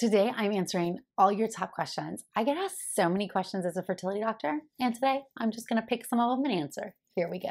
Today, I'm answering all your top questions. I get asked so many questions as a fertility doctor, and today I'm just gonna pick some of them and answer. Here we go.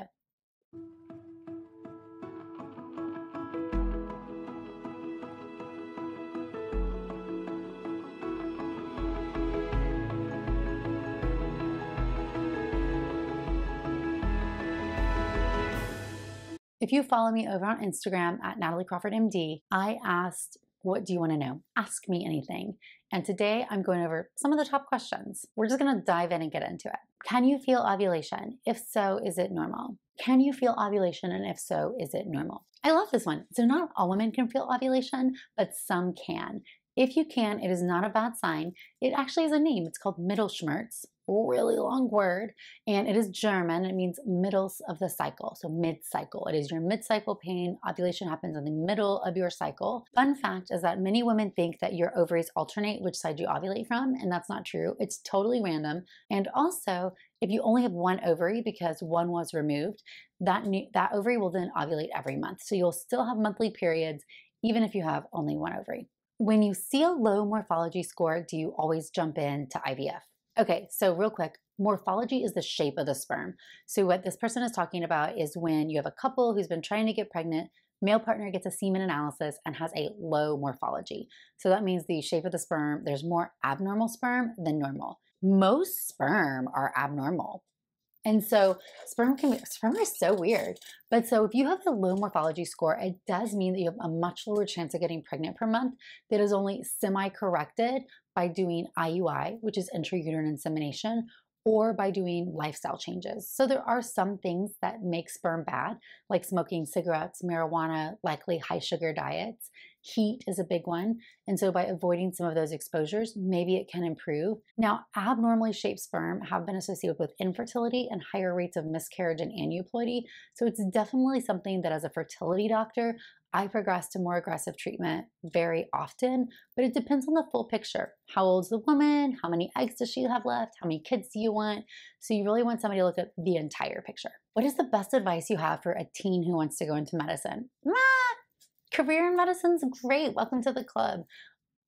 If you follow me over on Instagram at Natalie Crawford MD, I asked what do you want to know? Ask me anything. And today I'm going over some of the top questions. We're just going to dive in and get into it. Can you feel ovulation? If so, is it normal? Can you feel ovulation? And if so, is it normal? I love this one. So, not all women can feel ovulation, but some can. If you can, it is not a bad sign. It actually has a name. It's called Mittelschmerz, really long word, and it is German. It means middle of the cycle, so mid cycle. It is your mid cycle pain. Ovulation happens in the middle of your cycle. Fun fact is that many women think that your ovaries alternate which side you ovulate from, and that's not true. It's totally random. And also, if you only have one ovary because one was removed, that new, that ovary will then ovulate every month. So you'll still have monthly periods even if you have only one ovary. When you see a low morphology score, do you always jump into IVF? Okay, so real quick, morphology is the shape of the sperm. So what this person is talking about is when you have a couple who's been trying to get pregnant, male partner gets a semen analysis and has a low morphology. So that means the shape of the sperm, there's more abnormal sperm than normal. Most sperm are abnormal. And so sperm can be, sperm is so weird. But so if you have a low morphology score, it does mean that you have a much lower chance of getting pregnant per month that is only semi-corrected by doing IUI, which is intrauterine insemination, or by doing lifestyle changes. So there are some things that make sperm bad, like smoking cigarettes, marijuana, likely high sugar diets. Heat is a big one. And so by avoiding some of those exposures, maybe it can improve. Now, abnormally shaped sperm have been associated with infertility and higher rates of miscarriage and aneuploidy. So it's definitely something that as a fertility doctor, I progress to more aggressive treatment very often, but it depends on the full picture. How old is the woman? How many eggs does she have left? How many kids do you want? So you really want somebody to look at the entire picture. What is the best advice you have for a teen who wants to go into medicine? Ah, career in medicine's great. Welcome to the club.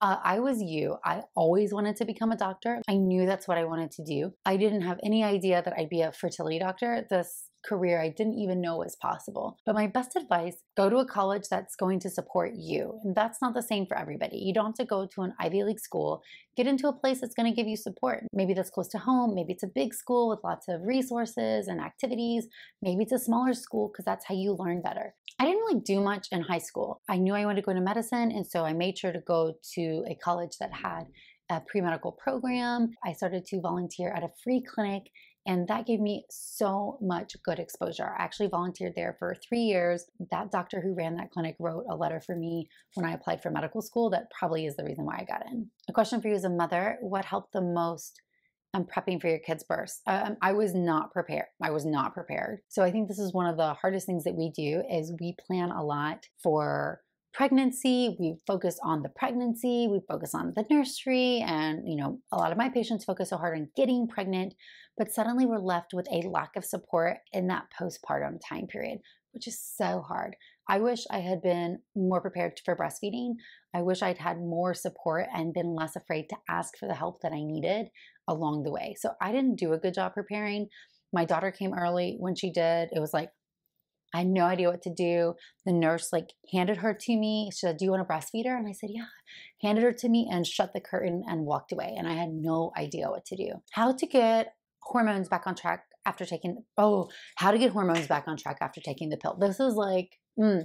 Uh, I was you. I always wanted to become a doctor. I knew that's what I wanted to do. I didn't have any idea that I'd be a fertility doctor. This career I didn't even know was possible. But my best advice go to a college that's going to support you. And that's not the same for everybody. You don't have to go to an Ivy League school. Get into a place that's going to give you support. Maybe that's close to home. Maybe it's a big school with lots of resources and activities. Maybe it's a smaller school because that's how you learn better. I didn't really do much in high school. I knew I wanted to go into medicine, and so I made sure to go to a college that had a pre medical program. I started to volunteer at a free clinic and that gave me so much good exposure. I actually volunteered there for three years. That doctor who ran that clinic wrote a letter for me when I applied for medical school. That probably is the reason why I got in. A question for you as a mother What helped the most? I'm prepping for your kid's birth. Um, I was not prepared. I was not prepared. So I think this is one of the hardest things that we do is we plan a lot for pregnancy we focus on the pregnancy we focus on the nursery and you know a lot of my patients focus so hard on getting pregnant but suddenly we're left with a lack of support in that postpartum time period which is so hard. I wish i had been more prepared for breastfeeding. I wish i'd had more support and been less afraid to ask for the help that i needed along the way. So i didn't do a good job preparing. My daughter came early when she did. It was like I had no idea what to do. The nurse like handed her to me. She said, Do you want to breastfeed her? And I said, Yeah. Handed her to me and shut the curtain and walked away. And I had no idea what to do. How to get hormones back on track after taking, oh, how to get hormones back on track after taking the pill. This is like, mm,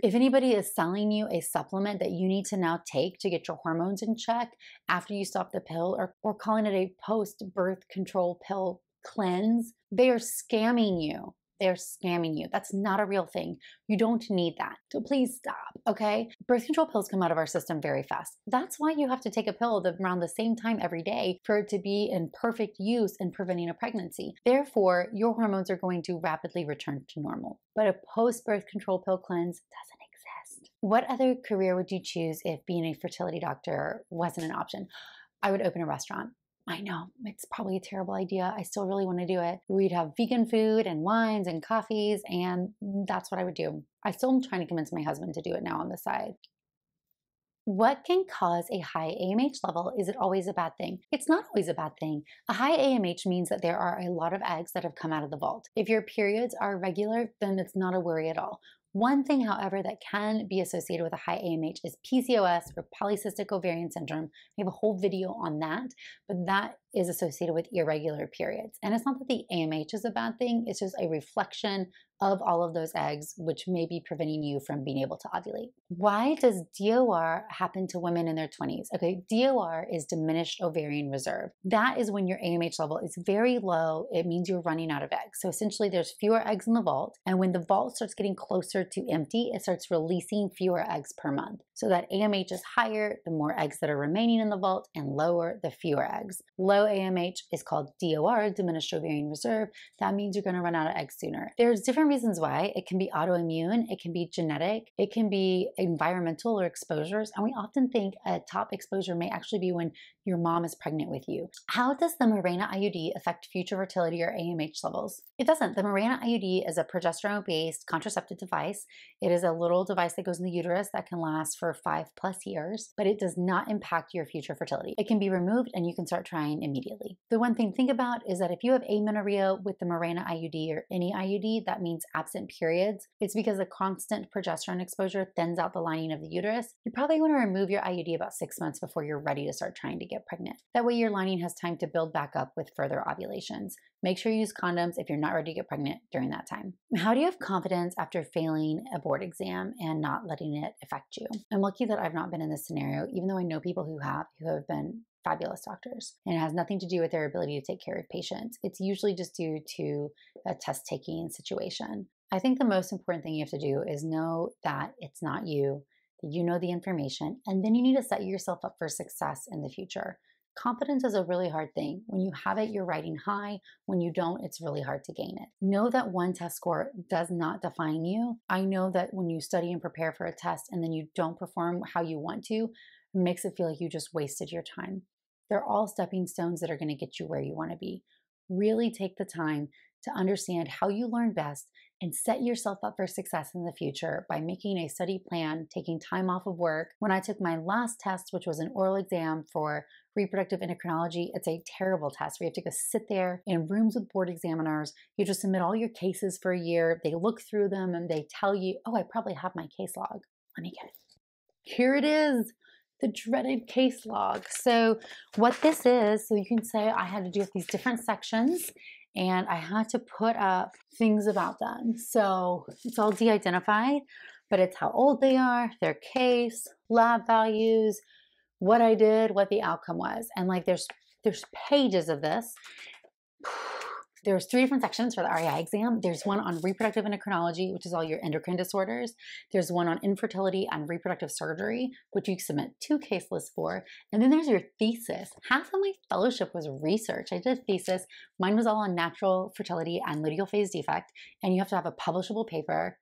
if anybody is selling you a supplement that you need to now take to get your hormones in check after you stop the pill or, or calling it a post birth control pill cleanse, they are scamming you. They're scamming you. That's not a real thing. You don't need that. So please stop, okay? Birth control pills come out of our system very fast. That's why you have to take a pill around the same time every day for it to be in perfect use in preventing a pregnancy. Therefore, your hormones are going to rapidly return to normal. But a post birth control pill cleanse doesn't exist. What other career would you choose if being a fertility doctor wasn't an option? I would open a restaurant. I know it's probably a terrible idea. I still really want to do it. We'd have vegan food and wines and coffees, and that's what I would do. I still am trying to convince my husband to do it now on the side. What can cause a high AMH level? Is it always a bad thing? It's not always a bad thing. A high AMH means that there are a lot of eggs that have come out of the vault. If your periods are regular, then it's not a worry at all. One thing, however, that can be associated with a high AMH is PCOS or polycystic ovarian syndrome. We have a whole video on that, but that is associated with irregular periods. And it's not that the AMH is a bad thing, it's just a reflection of all of those eggs, which may be preventing you from being able to ovulate. Why does DOR happen to women in their 20s? Okay, DOR is diminished ovarian reserve. That is when your AMH level is very low. It means you're running out of eggs. So essentially, there's fewer eggs in the vault. And when the vault starts getting closer to empty, it starts releasing fewer eggs per month. So that AMH is higher, the more eggs that are remaining in the vault, and lower, the fewer eggs. Low AMH is called DOR, diminished ovarian reserve. That means you're going to run out of eggs sooner. There's different reasons why. It can be autoimmune, it can be genetic, it can be environmental or exposures. And we often think a top exposure may actually be when your mom is pregnant with you. How does the Mirena IUD affect future fertility or AMH levels? It doesn't. The Mirena IUD is a progesterone based contraceptive device. It is a little device that goes in the uterus that can last for five plus years, but it does not impact your future fertility. It can be removed and you can start trying immediately. The one thing to think about is that if you have amenorrhea with the Mirena IUD or any IUD, that means absent periods. It's because the constant progesterone exposure thins out the lining of the uterus. You probably want to remove your IUD about six months before you're ready to start trying to get pregnant. That way, your lining has time to build back up with further ovulations. Make sure you use condoms if you're not ready to get pregnant during that time. How do you have confidence after failing a board exam and not letting it affect you? I'm lucky that I've not been in this scenario, even though I know people who have, who have been fabulous doctors. And it has nothing to do with their ability to take care of patients. It's usually just due to a test taking situation. I think the most important thing you have to do is know that it's not you, that you know the information, and then you need to set yourself up for success in the future. Confidence is a really hard thing. When you have it, you're riding high. When you don't, it's really hard to gain it. Know that one test score does not define you. I know that when you study and prepare for a test and then you don't perform how you want to, it makes it feel like you just wasted your time. They're all stepping stones that are going to get you where you want to be. Really take the time to understand how you learn best and set yourself up for success in the future by making a study plan, taking time off of work. When I took my last test, which was an oral exam for reproductive endocrinology, it's a terrible test where you have to go sit there in rooms with board examiners. You just submit all your cases for a year. They look through them and they tell you, oh, I probably have my case log. Let me get it. Here it is the dreaded case log. So, what this is, so you can say I had to do these different sections and I had to put up things about them. So, it's all de identified, but it's how old they are, their case, lab values, what I did, what the outcome was. And like there's there's pages of this there's three different sections for the REI exam. There's one on reproductive endocrinology, which is all your endocrine disorders. There's one on infertility and reproductive surgery, which you submit two case lists for. And then there's your thesis. Half of my fellowship was research. I did a thesis. Mine was all on natural fertility and luteal phase defect. And you have to have a publishable paper.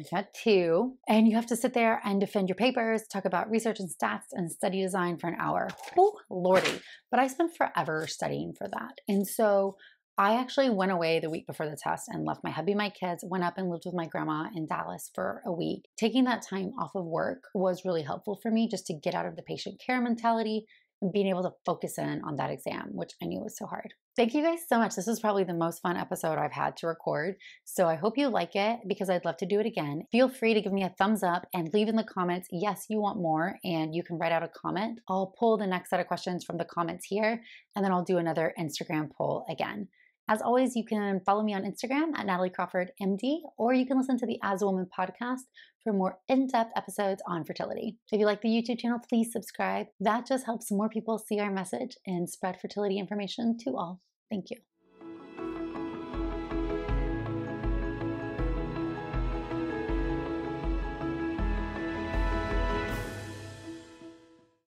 I got two. And you have to sit there and defend your papers, talk about research and stats and study design for an hour. Oh, lordy. But I spent forever studying for that. And so I actually went away the week before the test and left my hubby, my kids, went up and lived with my grandma in Dallas for a week. Taking that time off of work was really helpful for me just to get out of the patient care mentality and being able to focus in on that exam, which I knew was so hard. Thank you guys so much. This is probably the most fun episode I've had to record. So I hope you like it because I'd love to do it again. Feel free to give me a thumbs up and leave in the comments, yes, you want more, and you can write out a comment. I'll pull the next set of questions from the comments here, and then I'll do another Instagram poll again. As always, you can follow me on Instagram at Natalie Crawford MD, or you can listen to the As a Woman podcast for more in depth episodes on fertility. If you like the YouTube channel, please subscribe. That just helps more people see our message and spread fertility information to all. Thank you.